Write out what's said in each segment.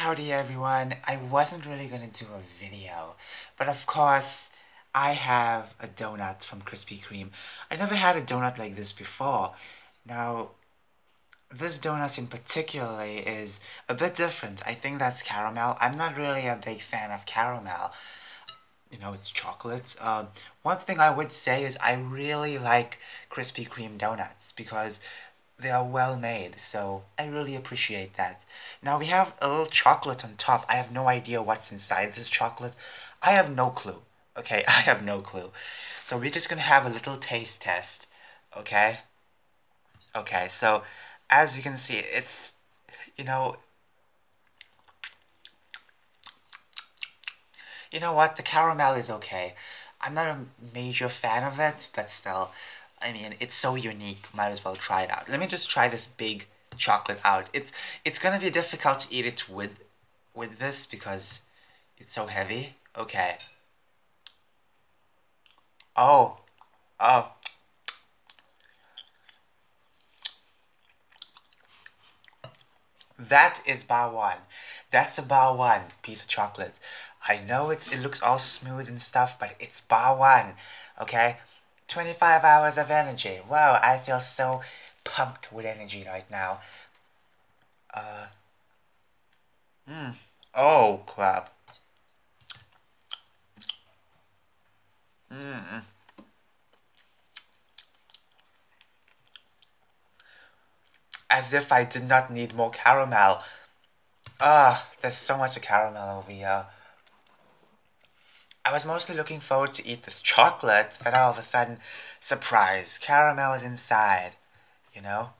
Howdy everyone, I wasn't really gonna do a video, but of course I have a donut from Krispy Kreme. I never had a donut like this before. Now, this donut in particular is a bit different. I think that's caramel. I'm not really a big fan of caramel. You know, it's chocolate. Uh, one thing I would say is I really like Krispy Kreme donuts because they are well made, so I really appreciate that. Now we have a little chocolate on top. I have no idea what's inside this chocolate. I have no clue. Okay, I have no clue. So we're just gonna have a little taste test. Okay? Okay, so as you can see, it's, you know, you know what, the caramel is okay. I'm not a major fan of it, but still, I mean, it's so unique. Might as well try it out. Let me just try this big chocolate out. It's it's gonna be difficult to eat it with with this because it's so heavy. Okay. Oh. Oh. That is bar one. That's a bar one piece of chocolate. I know it's it looks all smooth and stuff, but it's bar one. Okay? 25 hours of energy. Wow, I feel so pumped with energy right now. Uh. Hmm. Oh, crap. Hmm. As if I did not need more caramel. Ah, there's so much caramel over here. I was mostly looking forward to eat this chocolate, but all of a sudden, surprise, caramel is inside, you know?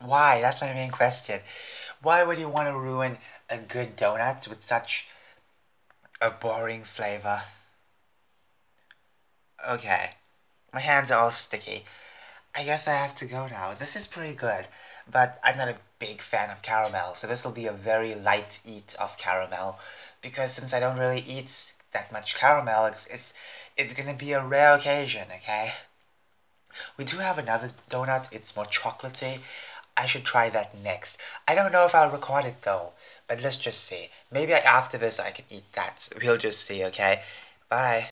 Why? That's my main question. Why would you want to ruin a good donut with such a boring flavor? Okay, my hands are all sticky. I guess I have to go now. This is pretty good, but I'm not a big fan of caramel, so this will be a very light eat of caramel because since I don't really eat that much caramel, it's it's it's gonna be a rare occasion, okay? We do have another donut, it's more chocolatey. I should try that next. I don't know if I'll record it though, but let's just see. Maybe after this I can eat that. We'll just see, okay? Bye.